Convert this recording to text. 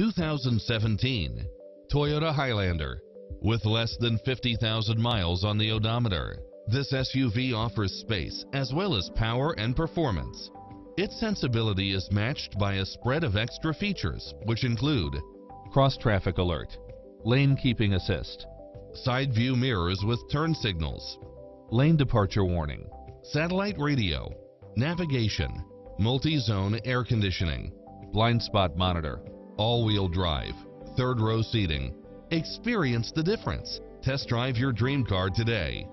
2017 Toyota Highlander. With less than 50,000 miles on the odometer, this SUV offers space as well as power and performance. Its sensibility is matched by a spread of extra features, which include cross traffic alert, lane keeping assist, side view mirrors with turn signals, lane departure warning, satellite radio, navigation, multi-zone air conditioning, blind spot monitor, all-wheel drive, third row seating. Experience the difference. Test drive your dream car today.